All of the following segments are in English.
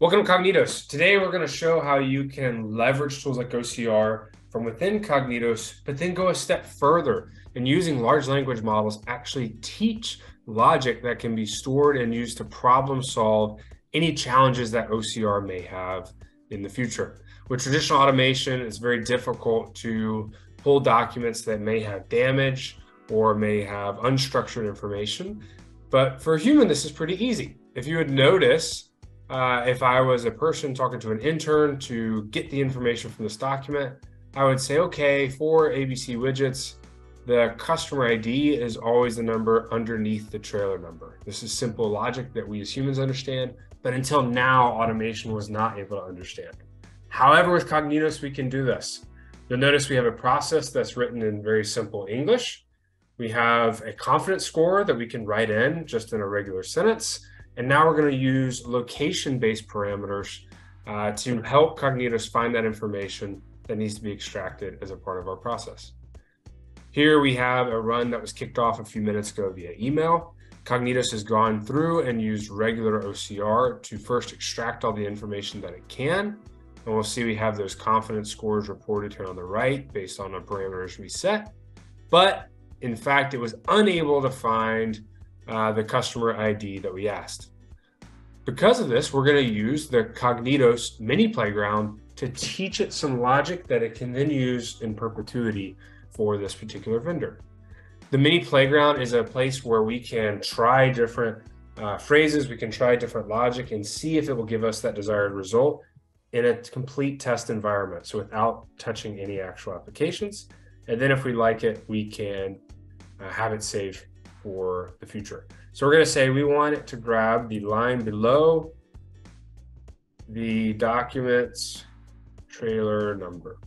Welcome to Kognitos. Today we're going to show how you can leverage tools like OCR from within Kognitos, but then go a step further and using large language models actually teach logic that can be stored and used to problem solve any challenges that OCR may have in the future. With traditional automation, it's very difficult to pull documents that may have damage or may have unstructured information. But for a human, this is pretty easy. If you would notice, uh, if I was a person talking to an intern to get the information from this document, I would say, okay, for ABC widgets, the customer ID is always the number underneath the trailer number. This is simple logic that we as humans understand, but until now, automation was not able to understand. However, with Kognitos, we can do this. You'll notice we have a process that's written in very simple English. We have a confidence score that we can write in just in a regular sentence. And now we're going to use location-based parameters uh, to help Kognitos find that information that needs to be extracted as a part of our process. Here we have a run that was kicked off a few minutes ago via email. Kognitos has gone through and used regular OCR to first extract all the information that it can. And we'll see we have those confidence scores reported here on the right based on the parameters we set. But in fact, it was unable to find uh, the customer ID that we asked. Because of this, we're going to use the Kognitos mini playground to teach it some logic that it can then use in perpetuity for this particular vendor. The mini playground is a place where we can try different uh, phrases, we can try different logic and see if it will give us that desired result in a complete test environment. So without touching any actual applications. And then if we like it, we can uh, have it saved for the future. So we're going to say we want it to grab the line below the documents trailer number.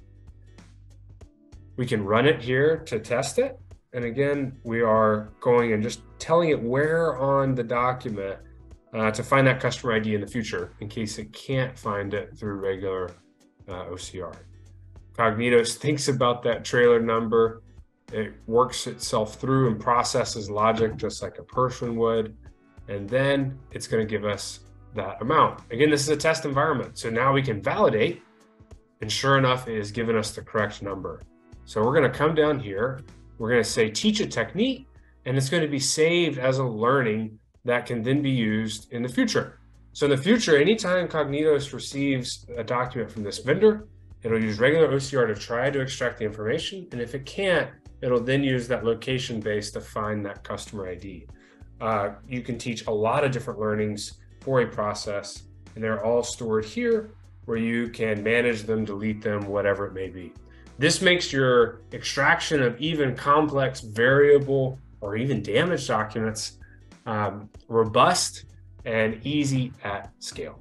We can run it here to test it. And again, we are going and just telling it where on the document uh, to find that customer ID in the future in case it can't find it through regular uh, OCR. Kognitos thinks about that trailer number it works itself through and processes logic just like a person would. And then it's going to give us that amount. Again, this is a test environment. So now we can validate. And sure enough, it has given us the correct number. So we're going to come down here. We're going to say teach a technique, and it's going to be saved as a learning that can then be used in the future. So in the future, anytime Kognitos receives a document from this vendor, it'll use regular OCR to try to extract the information. And if it can't, It'll then use that location base to find that customer ID. Uh, you can teach a lot of different learnings for a process, and they're all stored here where you can manage them, delete them, whatever it may be. This makes your extraction of even complex variable or even damaged documents um, robust and easy at scale.